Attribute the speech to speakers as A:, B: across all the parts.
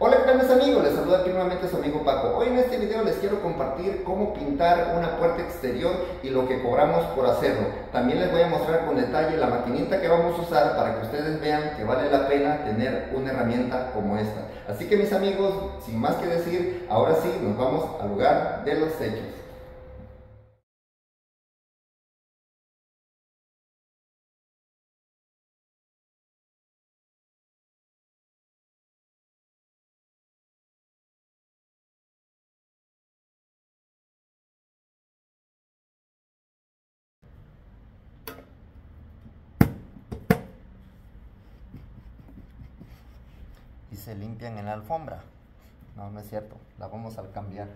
A: Hola mis amigos, les saluda aquí nuevamente su amigo Paco. Hoy en este video les quiero compartir cómo pintar una puerta exterior y lo que cobramos por hacerlo. También les voy a mostrar con detalle la maquinita que vamos a usar para que ustedes vean que vale la pena tener una herramienta como esta. Así que mis amigos, sin más que decir, ahora sí nos vamos al lugar de los hechos. Se limpian en la alfombra. No, no es cierto, la vamos a cambiar.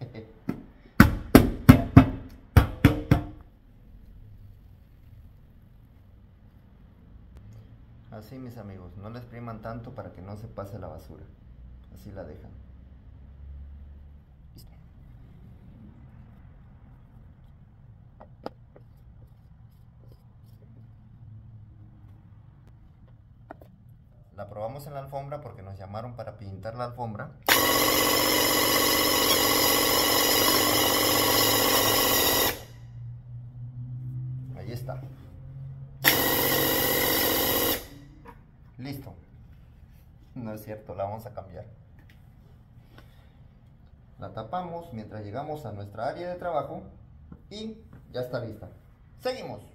A: Así mis amigos, no les expriman tanto para que no se pase la basura. Así la dejan. La probamos en la alfombra porque nos llamaron para pintar la alfombra. Ahí está. Listo. No es cierto, la vamos a cambiar. La tapamos mientras llegamos a nuestra área de trabajo y ya está lista. Seguimos.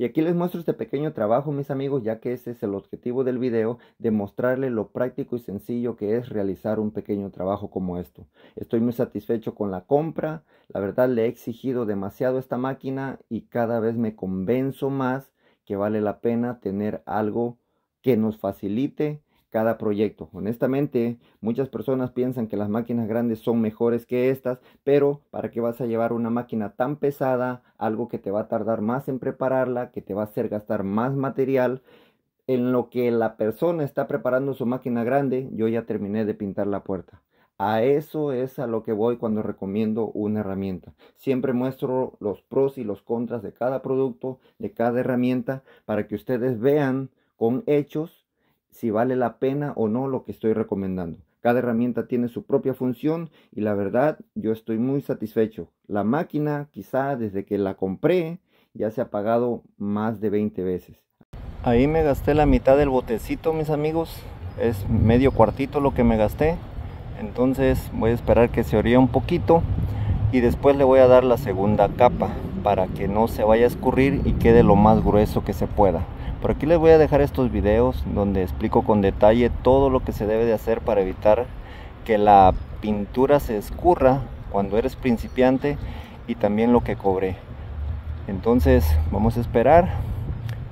A: Y aquí les muestro este pequeño trabajo, mis amigos, ya que ese es el objetivo del video, de mostrarles lo práctico y sencillo que es realizar un pequeño trabajo como esto. Estoy muy satisfecho con la compra, la verdad le he exigido demasiado esta máquina y cada vez me convenzo más que vale la pena tener algo que nos facilite cada proyecto. Honestamente, muchas personas piensan que las máquinas grandes son mejores que estas, pero ¿para qué vas a llevar una máquina tan pesada? Algo que te va a tardar más en prepararla, que te va a hacer gastar más material. En lo que la persona está preparando su máquina grande, yo ya terminé de pintar la puerta. A eso es a lo que voy cuando recomiendo una herramienta. Siempre muestro los pros y los contras de cada producto, de cada herramienta, para que ustedes vean con hechos si vale la pena o no lo que estoy recomendando. Cada herramienta tiene su propia función y la verdad yo estoy muy satisfecho. La máquina quizá desde que la compré ya se ha pagado más de 20 veces. Ahí me gasté la mitad del botecito mis amigos. Es medio cuartito lo que me gasté. Entonces voy a esperar que se oríe un poquito y después le voy a dar la segunda capa para que no se vaya a escurrir y quede lo más grueso que se pueda. Por aquí les voy a dejar estos videos donde explico con detalle todo lo que se debe de hacer para evitar que la pintura se escurra cuando eres principiante y también lo que cobré. Entonces vamos a esperar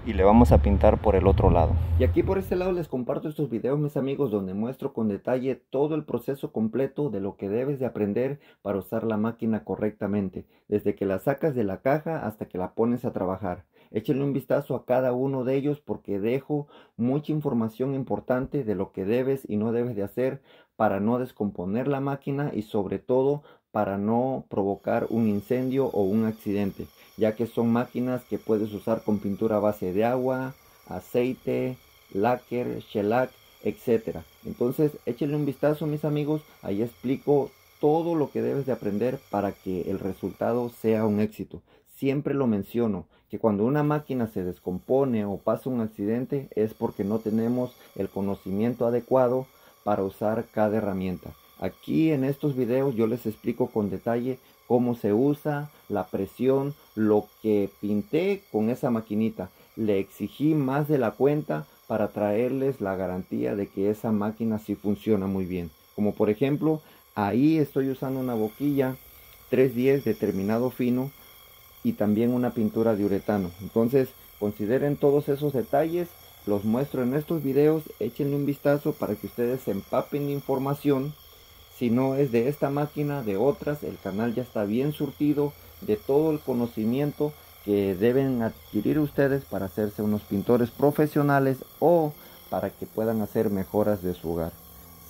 A: y le vamos a pintar por el otro lado. Y aquí por este lado les comparto estos videos mis amigos donde muestro con detalle todo el proceso completo de lo que debes de aprender para usar la máquina correctamente, desde que la sacas de la caja hasta que la pones a trabajar. Échenle un vistazo a cada uno de ellos porque dejo mucha información importante de lo que debes y no debes de hacer para no descomponer la máquina y sobre todo para no provocar un incendio o un accidente ya que son máquinas que puedes usar con pintura a base de agua, aceite, lacquer, shellac, etc. Entonces échenle un vistazo mis amigos, ahí explico todo lo que debes de aprender para que el resultado sea un éxito. Siempre lo menciono, que cuando una máquina se descompone o pasa un accidente es porque no tenemos el conocimiento adecuado para usar cada herramienta. Aquí en estos videos yo les explico con detalle cómo se usa, la presión, lo que pinté con esa maquinita. Le exigí más de la cuenta para traerles la garantía de que esa máquina sí funciona muy bien. Como por ejemplo, ahí estoy usando una boquilla 310 de terminado fino y también una pintura de uretano. Entonces, consideren todos esos detalles, los muestro en estos videos, échenle un vistazo para que ustedes se empapen de información si no es de esta máquina, de otras, el canal ya está bien surtido de todo el conocimiento que deben adquirir ustedes para hacerse unos pintores profesionales o para que puedan hacer mejoras de su hogar.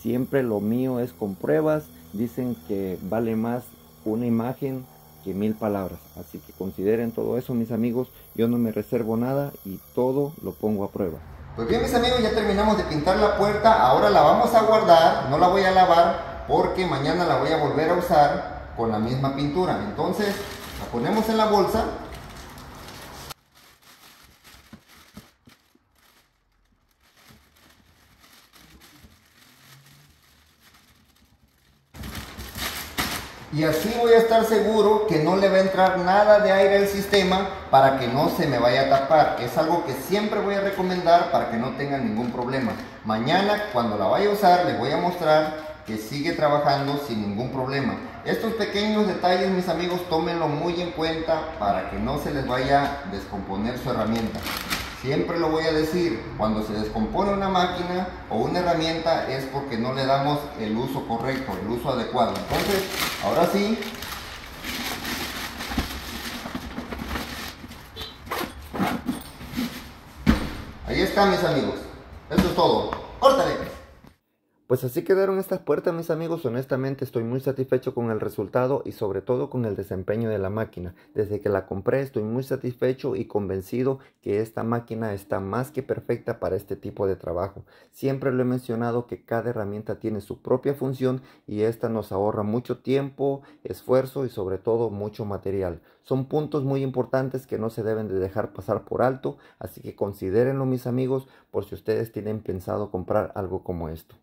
A: Siempre lo mío es con pruebas, dicen que vale más una imagen que mil palabras, así que consideren todo eso mis amigos, yo no me reservo nada y todo lo pongo a prueba. Pues bien mis amigos, ya terminamos de pintar la puerta, ahora la vamos a guardar, no la voy a lavar porque mañana la voy a volver a usar con la misma pintura. Entonces la ponemos en la bolsa y así voy a estar seguro que no le va a entrar nada de aire al sistema para que no se me vaya a tapar. Es algo que siempre voy a recomendar para que no tengan ningún problema. Mañana cuando la vaya a usar les voy a mostrar que sigue trabajando sin ningún problema. Estos pequeños detalles mis amigos tómenlo muy en cuenta para que no se les vaya a descomponer su herramienta. Siempre lo voy a decir, cuando se descompone una máquina o una herramienta es porque no le damos el uso correcto, el uso adecuado. Entonces, ahora sí, ahí está mis amigos. Eso es todo. ¡Córtale! Pues así quedaron estas puertas mis amigos, honestamente estoy muy satisfecho con el resultado y sobre todo con el desempeño de la máquina. Desde que la compré estoy muy satisfecho y convencido que esta máquina está más que perfecta para este tipo de trabajo. Siempre lo he mencionado que cada herramienta tiene su propia función y esta nos ahorra mucho tiempo, esfuerzo y sobre todo mucho material. Son puntos muy importantes que no se deben de dejar pasar por alto, así que considérenlo mis amigos por si ustedes tienen pensado comprar algo como esto.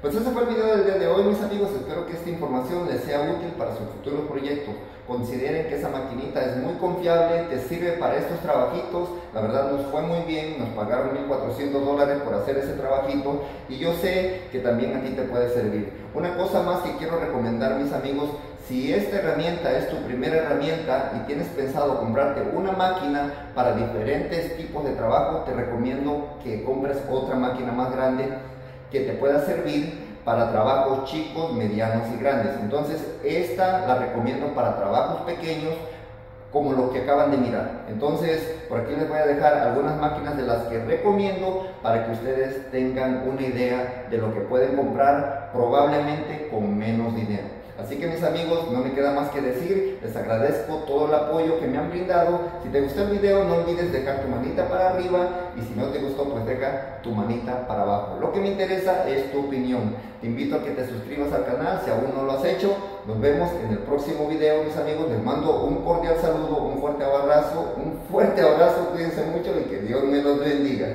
A: Pues ese fue el video del día de hoy mis amigos, espero que esta información les sea útil para sus futuros proyectos. Consideren que esa maquinita es muy confiable, te sirve para estos trabajitos, la verdad nos fue muy bien, nos pagaron 1.400 dólares por hacer ese trabajito y yo sé que también a ti te puede servir. Una cosa más que quiero recomendar mis amigos, si esta herramienta es tu primera herramienta y tienes pensado comprarte una máquina para diferentes tipos de trabajo, te recomiendo que compres otra máquina más grande que te pueda servir para trabajos chicos, medianos y grandes. Entonces, esta la recomiendo para trabajos pequeños como los que acaban de mirar. Entonces, por aquí les voy a dejar algunas máquinas de las que recomiendo para que ustedes tengan una idea de lo que pueden comprar probablemente con menos dinero. Así que mis amigos, no me queda más que decir, les agradezco todo el apoyo que me han brindado. Si te gustó el video, no olvides dejar tu manita para arriba y si no te gustó, pues deja tu manita para abajo. Lo que me interesa es tu opinión. Te invito a que te suscribas al canal si aún no lo has hecho. Nos vemos en el próximo video, mis amigos. Les mando un cordial saludo, un fuerte abrazo, un fuerte abrazo, cuídense mucho y que Dios me los bendiga.